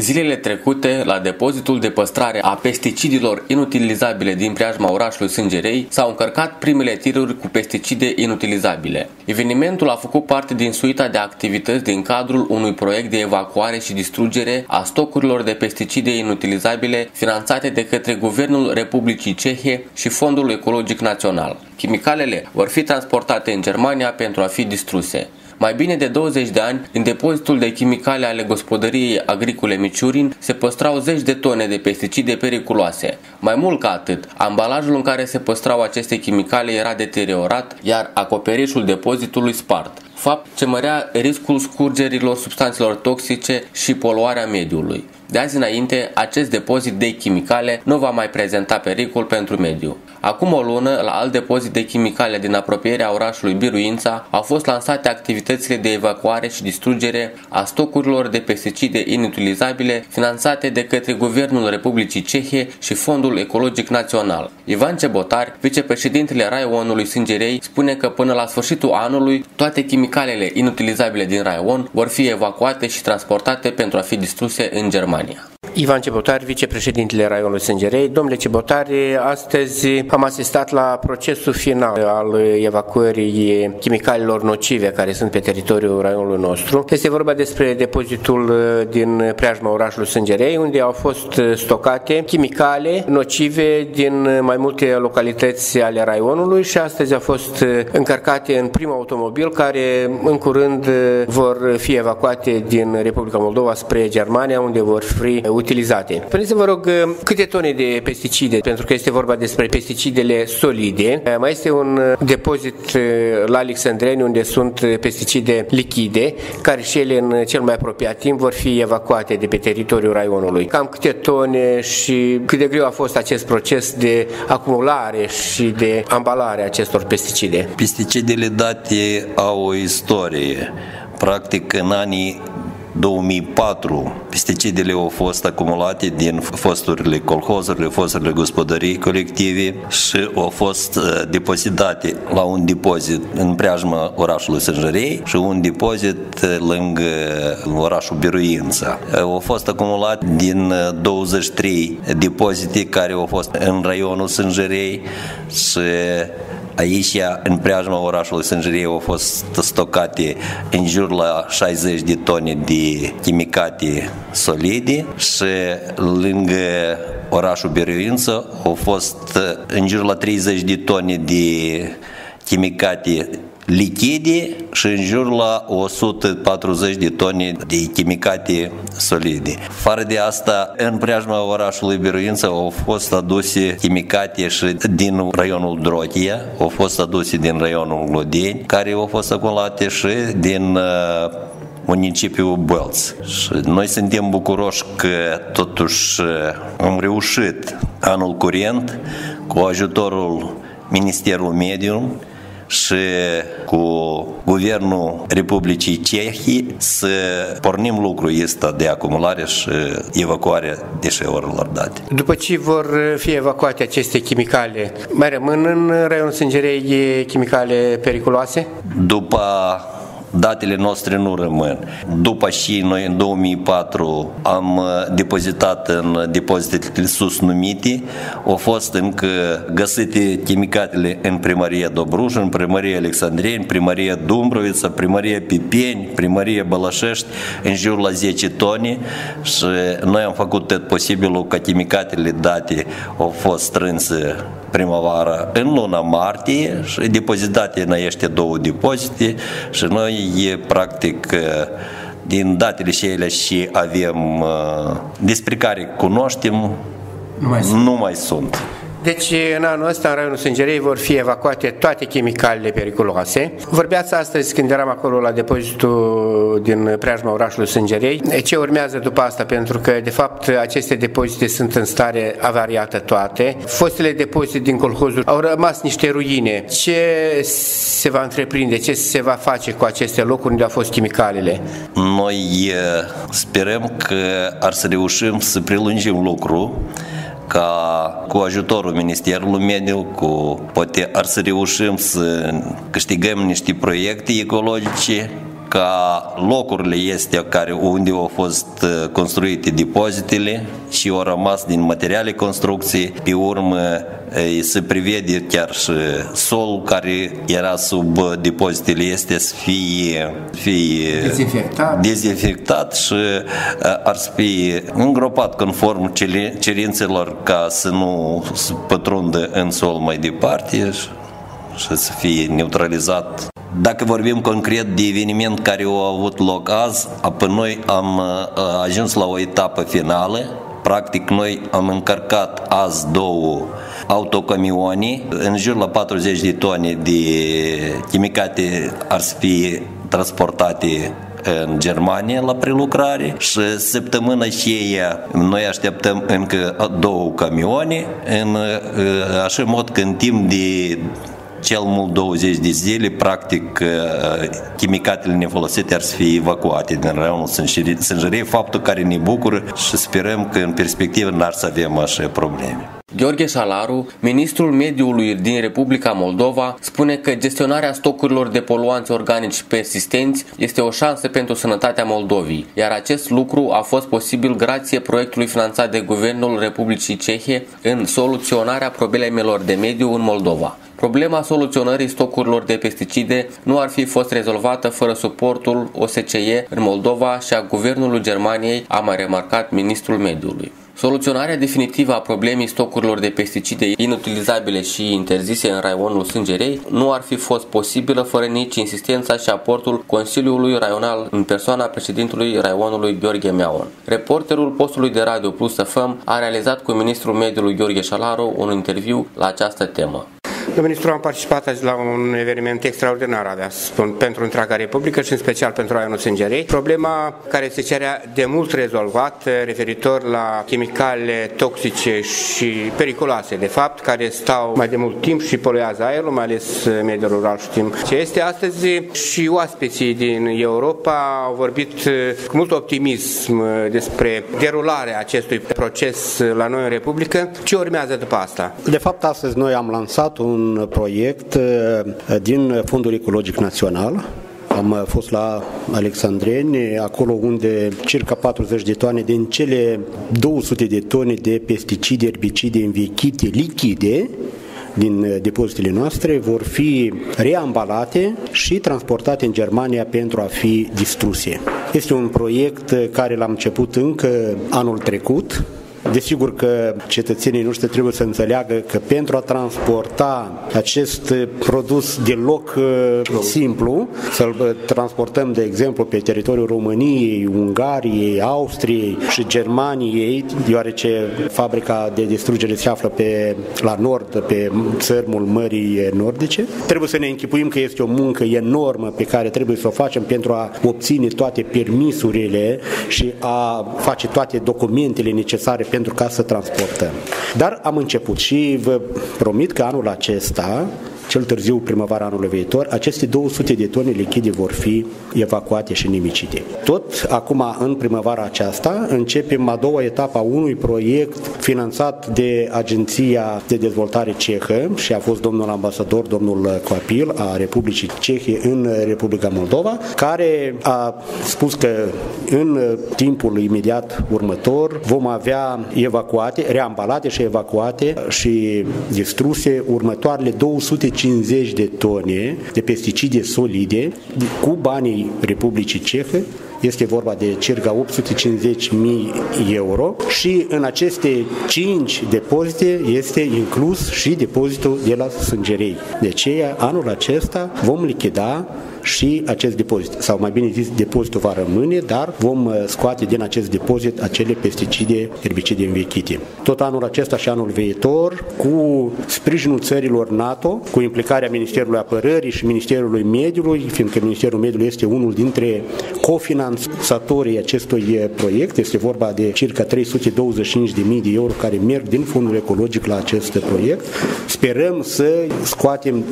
Zilele trecute, la depozitul de păstrare a pesticidilor inutilizabile din preajma orașului Sângerei, s-au încărcat primele tiruri cu pesticide inutilizabile. Evenimentul a făcut parte din suita de activități din cadrul unui proiect de evacuare și distrugere a stocurilor de pesticide inutilizabile finanțate de către Guvernul Republicii Cehe și Fondul Ecologic Național. Chimicalele vor fi transportate în Germania pentru a fi distruse. Mai bine de 20 de ani, în depozitul de chimicale ale gospodăriei agricole Miciurin se păstrau zeci de tone de pesticide periculoase. Mai mult ca atât, ambalajul în care se păstrau aceste chimicale era deteriorat, iar acoperișul depozitului spart fapt ce mărea riscul scurgerilor substanțelor toxice și poluarea mediului. De azi înainte, acest depozit de chimicale nu va mai prezenta pericol pentru mediu. Acum o lună, la alt depozit de chimicale din apropierea orașului Biruința, au fost lansate activitățile de evacuare și distrugere a stocurilor de pesticide inutilizabile finanțate de către Guvernul Republicii Cehe și Fondul Ecologic Național. Ivan Cebotar, vicepreședintele Raionului Sângerei, spune că până la sfârșitul anului, toate chimicalele inutilizabile din Raion vor fi evacuate și transportate pentru a fi distruse în Germania. Ivan Cebotar, vicepreședintele Raionului Sângerei. Domnule Cebotar, astăzi am asistat la procesul final al evacuării chimicalelor nocive care sunt pe teritoriul raionului nostru. Este vorba despre depozitul din preajma orașului Sângerei, unde au fost stocate chimicale nocive din mai multe localități ale raionului și astăzi au fost încărcate în primul automobil care în curând vor fi evacuate din Republica Moldova spre Germania, unde vor fi utilizate. Puneți vă rog câte tone de pesticide, pentru că este vorba despre pesticidele solide. Mai este un depozit la Alexandreni unde sunt pesticide lichide, care și ele în cel mai apropiat timp vor fi evacuate de pe teritoriul raionului. Cam câte tone și cât de greu a fost acest proces de acumulare și de ambalare a acestor pesticide? Pesticidele date au o istorie. Practic, în anii 2004 pesticidele au fost acumulate din fosturile colhozurile, fosturile gospodării colective și au fost uh, depozitate la un depozit în preajma orașului Sânjărei și un depozit uh, lângă orașul Biruința. Uh, au fost acumulate din 23 depozite care au fost în raionul Sânjărei și Aici, în preajma orașului Sângerie, au fost stocate în jur la 60 de tone de chimicate solide și lângă orașul Beruință au fost în jur la 30 de tone de chimicate lichide și în jur la 140 de tone de chimicate solide. Fără de asta, în preajma orașului Biruință au fost aduse chimicate și din raionul Drotia, au fost aduse din raionul Glodeni, care au fost acumulate și din uh, municipiul Bălț. Și noi suntem bucuroși că totuși uh, am reușit anul curent cu ajutorul Ministerul Mediului și cu Guvernul Republicii Cehii să pornim lucrul ăsta de acumulare și evacuare deșeurilor date. După ce vor fi evacuate aceste chimicale, mai rămân în raionul Sângerei chimicale periculoase? După datele noastre nu rămân. După și noi în 2004 am uh, depozitat în depozitele sus numite, au fost încă găsite chimicatele în primăria Dobruș, în primăria Alexandrie, în primăria Dumbrovița, primăria Pipeni, primăria Bălășești, în jur la 10 tone și noi am făcut tot posibilul ca chimicatele date au fost strânse primăvară în luna martie și depozitate în acești două depozite și noi practic din datele și ele și avem despre care cunoaștem nu mai sunt. Nu mai sunt. Deci, în anul ăsta, în raionul Sângerei, vor fi evacuate toate chimicalele periculoase. Vorbeați astăzi, când eram acolo la depozitul din preajma orașului Sângerei, ce urmează după asta, pentru că, de fapt, aceste depozite sunt în stare avariată toate. Fostele depozite din colhozul au rămas niște ruine. Ce se va întreprinde, ce se va face cu aceste locuri unde au fost chimicalele? Noi sperăm că ar să reușim să prelungim lucrul ca cu ajutorul Ministerului Mediu, cu poate ar să reușim să câștigăm niște proiecte ecologice ca locurile este care unde au fost uh, construite depozitele și au rămas din materiale construcții, pe urmă se prevede chiar și solul care era sub depozitele este să fie, fie dezinfectat. dezinfectat și ar fi îngropat conform cerințelor ca să nu pătrundă în sol mai departe și să fie neutralizat dacă vorbim concret de eveniment care au avut loc azi, apoi noi am ajuns la o etapă finală. Practic, noi am încărcat azi două autocamioane, în jur la 40 de tone de chimicate ar să fie transportate în Germania la prelucrare și săptămâna aceea noi așteptăm încă două camioane în așa mod că în timp de cel mult 20 de zile, practic, chimicatele nefolosite ar să fie evacuate din raionul Sânjărei, faptul care ne bucură și sperăm că în perspectivă n-ar să avem așa probleme. Gheorghe Salaru, ministrul mediului din Republica Moldova, spune că gestionarea stocurilor de poluanți organici persistenți este o șansă pentru sănătatea Moldovii, iar acest lucru a fost posibil grație proiectului finanțat de Guvernul Republicii Cehe în soluționarea problemelor de mediu în Moldova. Problema soluționării stocurilor de pesticide nu ar fi fost rezolvată fără suportul OSCE în Moldova și a Guvernului Germaniei, a mai remarcat ministrul mediului. Soluționarea definitivă a problemei stocurilor de pesticide inutilizabile și interzise în raionul Sângerei nu ar fi fost posibilă fără nici insistența și aportul Consiliului Raional în persoana președintului raionului Gheorghe Meaon. Reporterul postului de radio Plus FM a realizat cu ministrul mediului Gheorghe Șalaru un interviu la această temă. Domnul ministru, am participat azi la un eveniment extraordinar, avea spun, pentru întreaga Republică și în special pentru Raionul Sângerei. Problema care se cerea de mult rezolvat referitor la chimicale toxice și periculoase, de fapt, care stau mai de mult timp și poluează aerul, mai ales mediul rural știm ce este. Astăzi și oaspeții din Europa au vorbit cu mult optimism despre derularea acestui proces la noi în Republică. Ce urmează după asta? De fapt, astăzi noi am lansat un un proiect uh, din Fondul Ecologic Național, am uh, fost la Alexandreni, acolo unde circa 40 de tone din cele 200 de tone de pesticide, erbicide învechite, lichide, din uh, depozitele noastre vor fi reambalate și transportate în Germania pentru a fi distruse. Este un proiect care l-am început încă anul trecut, Desigur că cetățenii noștri trebuie să înțeleagă că pentru a transporta acest produs deloc uh, simplu, să-l uh, transportăm, de exemplu, pe teritoriul României, Ungariei, Austriei și Germaniei, deoarece fabrica de distrugere se află pe, la nord, pe țărmul Mării Nordice, trebuie să ne închipuim că este o muncă enormă pe care trebuie să o facem pentru a obține toate permisurile și a face toate documentele necesare pentru ca să transportăm. Dar am început și vă promit că anul acesta cel târziu primăvara anului viitor, aceste 200 de tone lichide vor fi evacuate și nimicite. Tot acum, în primăvara aceasta, începem a doua etapă a unui proiect finanțat de Agenția de Dezvoltare Cehă și a fost domnul ambasador, domnul Coapil a Republicii Cehe în Republica Moldova, care a spus că în timpul imediat următor vom avea evacuate, reambalate și evacuate și distruse următoarele 200 150 de tone de pesticide solide cu banii Republicii Cehe este vorba de circa 850.000 euro și în aceste 5 depozite este inclus și depozitul de la Sângerei. De aceea, anul acesta vom lichida și acest depozit, sau mai bine zis, depozitul va rămâne, dar vom uh, scoate din acest depozit acele pesticide, herbicide învechite. Tot anul acesta și anul viitor, cu sprijinul țărilor NATO, cu implicarea Ministerului Apărării și Ministerului Mediului, fiindcă Ministerul Mediului este unul dintre cofinanțatorii acestui uh, proiect, este vorba de circa 325.000 de euro care merg din fondul ecologic la acest proiect. Sperăm să scoatem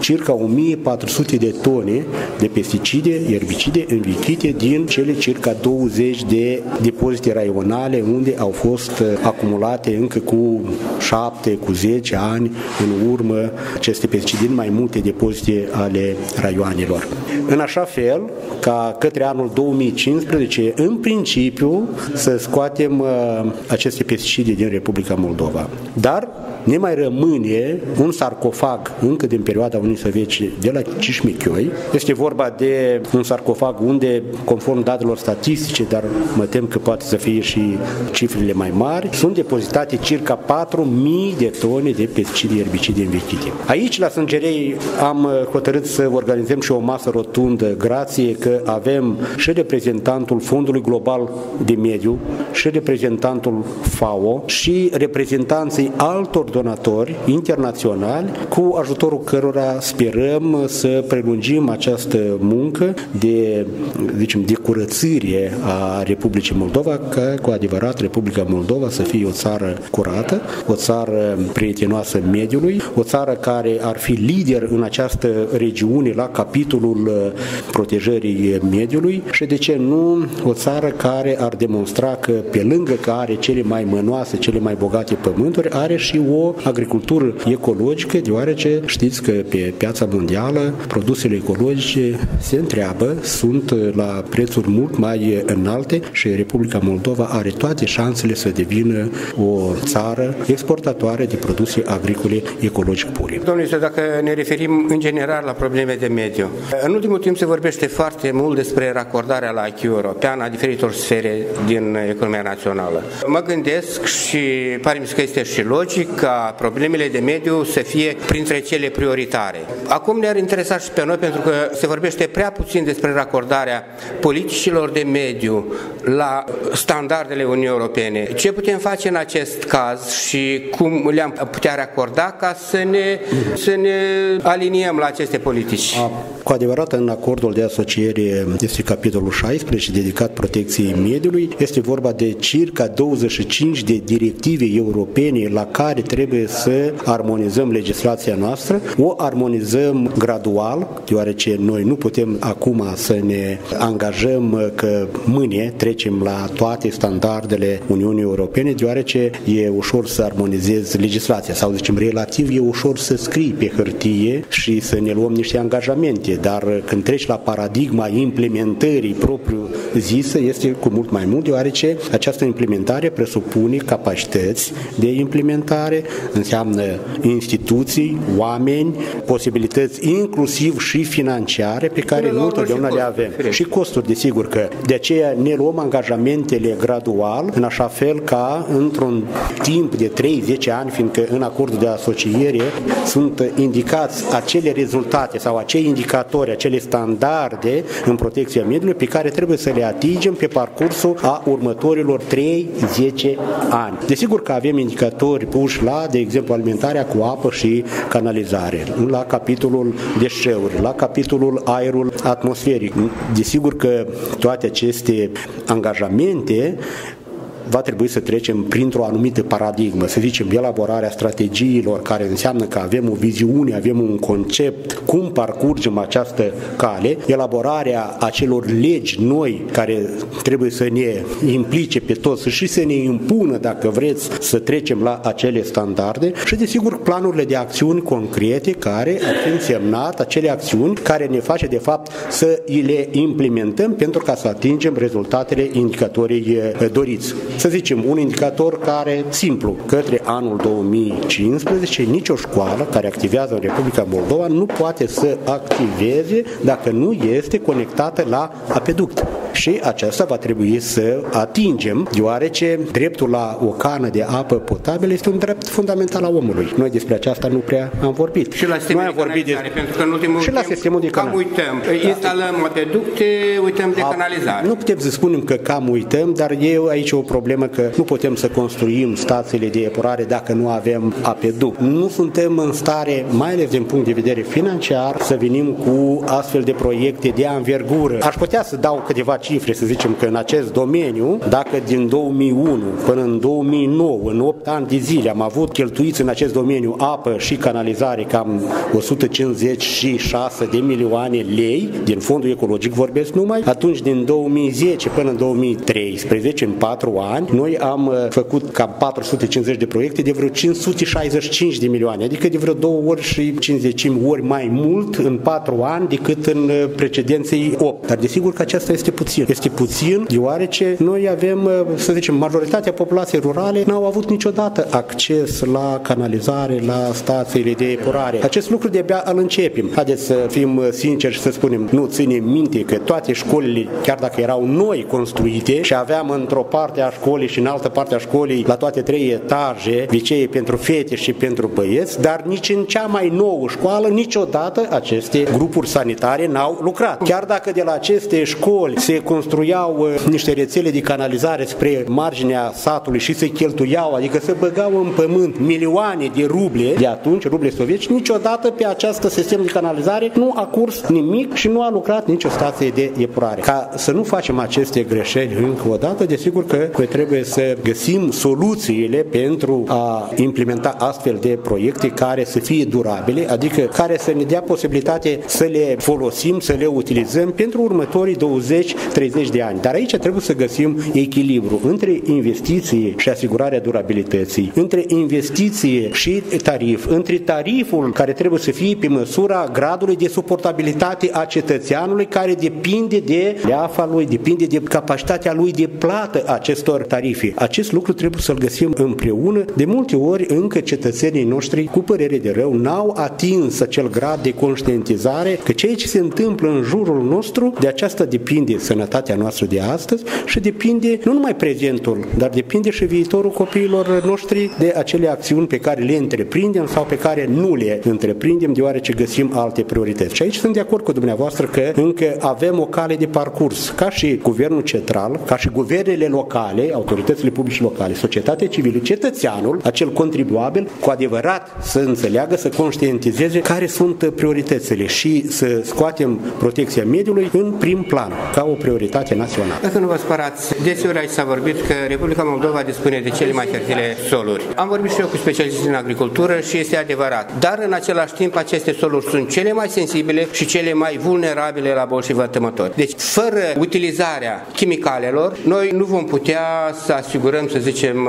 circa 1400 de tone de pesticide, erbicide învechite din cele circa 20 de depozite raionale unde au fost acumulate încă cu 7, cu 10 ani în urmă aceste pesticide din mai multe depozite ale raioanelor. În așa fel ca către anul 2015, în principiu, să scoatem uh, aceste pesticide din Republica Moldova. Dar ne mai rămâne un sarcofag încă din perioada Unii Sovietice de la Cișmichioi. Este vorba de un sarcofag unde, conform datelor statistice, dar mă tem că poate să fie și cifrele mai mari, sunt depozitate circa 4.000 de tone de pesticide erbicide învechite. Aici, la Sângerei, am hotărât să organizăm și o masă rotundă, grație că avem și reprezentantul Fondului Global de Mediu, și reprezentantul FAO, și reprezentanții altor donatori internaționali cu ajutorul cărora sperăm să prelungim această muncă de, zicem, de curățire a Republicii Moldova, ca cu adevărat Republica Moldova să fie o țară curată, o țară prietenoasă mediului, o țară care ar fi lider în această regiune la capitolul protejării mediului și de ce nu o țară care ar demonstra că pe lângă că are cele mai mănoase, cele mai bogate pământuri, are și o o agricultură ecologică, deoarece știți că pe piața mondială produsele ecologice se întreabă, sunt la prețuri mult mai înalte și Republica Moldova are toate șansele să devină o țară exportatoare de produse agricole ecologic pure. Domnule, dacă ne referim în general la probleme de mediu, în ultimul timp se vorbește foarte mult despre racordarea la acquis european a diferitor sfere din economia națională. Mă gândesc și pare mi că este și logic ca problemele de mediu să fie printre cele prioritare. Acum ne-ar interesa și pe noi pentru că se vorbește prea puțin despre racordarea politicilor de mediu la standardele Uniunii Europene. Ce putem face în acest caz și cum le-am putea racorda ca să ne, să ne aliniem la aceste politici? Cu adevărat, în acordul de asociere este capitolul 16 dedicat protecției mediului. Este vorba de circa 25 de directive europene la care trebuie trebuie să armonizăm legislația noastră, o armonizăm gradual, deoarece noi nu putem acum să ne angajăm că mâine trecem la toate standardele Uniunii Europene, deoarece e ușor să armonizezi legislația. Sau zicem relativ e ușor să scrii pe hârtie și să ne luăm niște angajamente, dar când treci la paradigma implementării propriu zisă este cu mult mai mult, deoarece această implementare presupune capacități de implementare, înseamnă instituții, oameni, posibilități inclusiv și financiare pe care nu întotdeauna le avem. Și costuri, desigur că de aceea ne luăm angajamentele gradual, în așa fel ca într-un timp de 3-10 ani, fiindcă în acordul de asociere sunt indicați acele rezultate sau acei indicatori, acele standarde în protecția mediului pe care trebuie să le atingem pe parcursul a următorilor 3-10 ani. Desigur că avem indicatori puși la de exemplu, alimentarea cu apă și canalizare, la capitolul deșeuri, la capitolul aerul atmosferic. Desigur că toate aceste angajamente va trebui să trecem printr-o anumită paradigmă, să zicem elaborarea strategiilor care înseamnă că avem o viziune, avem un concept, cum parcurgem această cale, elaborarea acelor legi noi care trebuie să ne implice pe toți și să ne impună, dacă vreți, să trecem la acele standarde și, desigur, planurile de acțiuni concrete care ar fi însemnat acele acțiuni care ne face, de fapt, să le implementăm pentru ca să atingem rezultatele indicatorii eh, doriți să zicem, un indicator care, simplu, către anul 2015, nicio școală care activează în Republica Moldova nu poate să activeze dacă nu este conectată la apeduct. Și aceasta va trebui să atingem, deoarece dreptul la o cană de apă potabilă este un drept fundamental al omului. Noi despre aceasta nu prea am vorbit. Și la sistemul Noi am vorbit de... pentru că în ultimul și la sistemul de cam uităm. Instalăm apeducte, uităm de canalizare. Nu putem să spunem că cam uităm, dar e aici o problemă problemă că nu putem să construim stațiile de epurare dacă nu avem apeduct. Nu suntem în stare, mai ales din punct de vedere financiar, să venim cu astfel de proiecte de anvergură. Aș putea să dau câteva cifre, să zicem că în acest domeniu, dacă din 2001 până în 2009, în 8 ani de zile, am avut cheltuiți în acest domeniu apă și canalizare cam 156 de milioane lei, din fondul ecologic vorbesc numai, atunci din 2010 până în 2013, în 4 ani, noi am uh, făcut cam 450 de proiecte de vreo 565 de milioane, adică de vreo două ori și 50 ori mai mult în 4 ani decât în uh, precedenței 8. Dar desigur că aceasta este puțin. Este puțin deoarece noi avem, uh, să zicem, majoritatea populației rurale n-au avut niciodată acces la canalizare, la stațiile de epurare. Acest lucru de-abia îl începem. Haideți să fim sinceri și să spunem, nu ținem minte că toate școlile, chiar dacă erau noi construite și aveam într-o parte a școlii și în altă parte a școlii la toate trei etaje licee pentru fete și pentru băieți, dar nici în cea mai nouă școală niciodată aceste grupuri sanitare n-au lucrat. Chiar dacă de la aceste școli se construiau uh, niște rețele de canalizare spre marginea satului și se cheltuiau, adică se băgau în pământ milioane de ruble de atunci, ruble sovietici, niciodată pe această sistem de canalizare nu a curs nimic și nu a lucrat nicio stație de epurare. Ca să nu facem aceste greșeli încă o dată, desigur că noi trebuie să găsim soluțiile pentru a implementa astfel de proiecte care să fie durabile, adică care să ne dea posibilitate să le folosim, să le utilizăm pentru următorii 20-30 de ani. Dar aici trebuie să găsim echilibru între investiție și asigurarea durabilității, între investiție și tarif, între tariful care trebuie să fie pe măsura gradului de suportabilitate a cetățeanului care depinde de leafa lui, depinde de capacitatea lui de plată acestor tarife. Acest lucru trebuie să-l găsim împreună. De multe ori încă cetățenii noștri, cu părere de rău, n-au atins acel grad de conștientizare că ceea ce se întâmplă în jurul nostru, de aceasta depinde sănătatea noastră de astăzi și depinde nu numai prezentul, dar depinde și viitorul copiilor noștri de acele acțiuni pe care le întreprindem sau pe care nu le întreprindem, deoarece găsim alte priorități. Și aici sunt de acord cu dumneavoastră că încă avem o cale de parcurs, ca și guvernul central, ca și guvernele locale, autoritățile publice locale, societatea civilă, cetățeanul, acel contribuabil, cu adevărat să înțeleagă, să conștientizeze care sunt prioritățile și să scoatem protecția mediului în prim plan, ca o prioritate națională. Dacă nu vă spărați, deseori aici s-a vorbit că Republica Moldova dispune de cele mai fertile soluri. Am vorbit și eu cu specialiști în agricultură și este adevărat. Dar în același timp aceste soluri sunt cele mai sensibile și cele mai vulnerabile la boli și vătămători. Deci, fără utilizarea chimicalelor, noi nu vom putea să asigurăm, să zicem,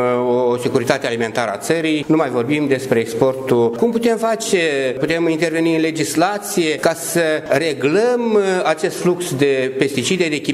o securitate alimentară a țării, nu mai vorbim despre exportul. Cum putem face? Putem interveni în legislație ca să reglăm acest flux de pesticide, de chimicale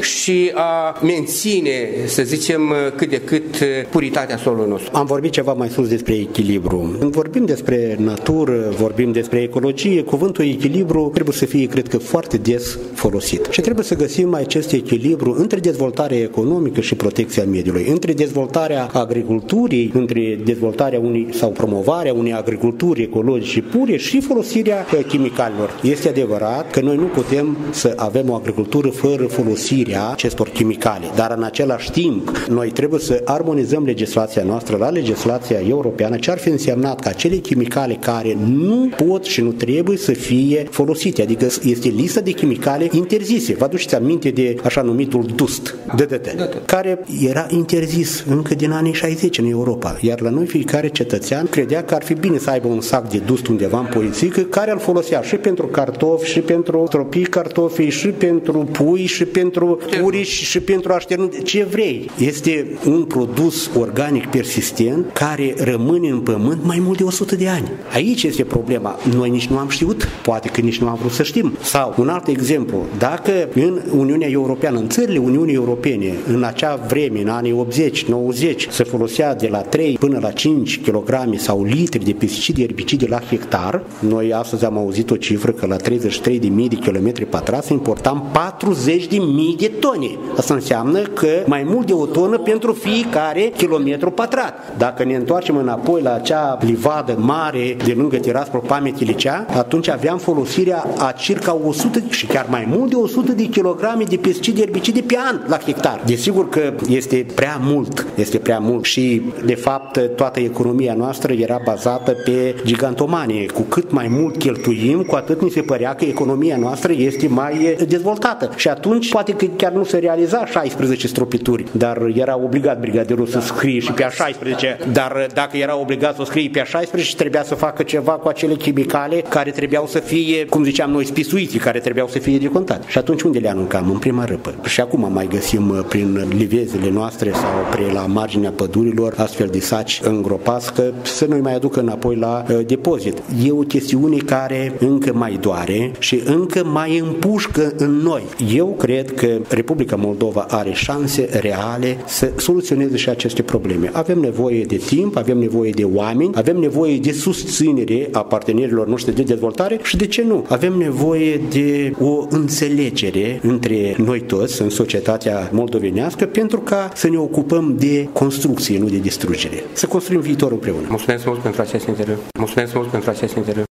și a menține, să zicem, cât de cât puritatea solului nostru. Am vorbit ceva mai sus despre echilibru. Când vorbim despre natură, vorbim despre ecologie, cuvântul echilibru trebuie să fie, cred că, foarte des folosit. Și trebuie să găsim acest echilibru între dezvoltarea economică și protecția mediului, între dezvoltarea agriculturii, între dezvoltarea unei sau promovarea unei agriculturi ecologice pure și folosirea chimicalelor. Este adevărat că noi nu putem să avem o agricultură fără folosirea acestor chimicale, dar în același timp noi trebuie să armonizăm legislația noastră la legislația europeană, ce ar fi însemnat că acele chimicale care nu pot și nu trebuie să fie folosite, adică este lista de chimicale interzise. Vă aduceți aminte de așa numitul DUST, DDT, care era interzis încă din anii 60 în Europa, iar la noi fiecare cetățean credea că ar fi bine să aibă un sac de dust undeva în polițică care îl folosea și pentru cartofi, și pentru tropii cartofii, și pentru pui, și pentru uriși, și pentru așternut, ce vrei. Este un produs organic persistent care rămâne în pământ mai mult de 100 de ani. Aici este problema. Noi nici nu am știut, poate că nici nu am vrut să știm. Sau, un alt exemplu, dacă în Uniunea Europeană, în țările Uniunii Europene, în acea vreme, în anii 80-90, se folosea de la 3 până la 5 kg sau litri de pesticide erbicide la hectar, noi astăzi am auzit o cifră că la 33.000 de km pătrați importam 40.000 de tone. Asta înseamnă că mai mult de o tonă pentru fiecare kilometru pătrat. Dacă ne întoarcem înapoi la acea livadă mare de lângă Tiraspol Pametilicea, atunci aveam folosirea a circa 100 și chiar mai mult de 100 de kilograme de pesticide erbicide pe an la hectar. Desigur că este prea mult, este prea mult și de fapt toată economia noastră era bazată pe gigantomanie. Cu cât mai mult cheltuim, cu atât ni se părea că economia noastră este mai dezvoltată. Și atunci atunci poate că chiar nu se realiza 16 stropituri, dar era obligat brigadierul să scrie și pe a 16, dar dacă era obligat să scrie pe a 16, trebuia să facă ceva cu acele chimicale care trebuiau să fie, cum ziceam noi, spisuiți, care trebuiau să fie decontate. Și atunci unde le aruncam? În prima răpă. Și acum mai găsim uh, prin livezele noastre sau pre la marginea pădurilor astfel de saci îngropați că să nu mai aducă înapoi la uh, depozit. E o chestiune care încă mai doare și încă mai împușcă în noi. Eu cred că Republica Moldova are șanse reale să soluționeze și aceste probleme. Avem nevoie de timp, avem nevoie de oameni, avem nevoie de susținere a partenerilor noștri de dezvoltare și de ce nu? Avem nevoie de o înțelegere între noi toți în societatea moldovenească pentru ca să ne ocupăm de construcție, nu de distrugere. Să construim viitorul împreună. Mulțumesc mult pentru acest interviu. Mulțumesc mult pentru acest interviu.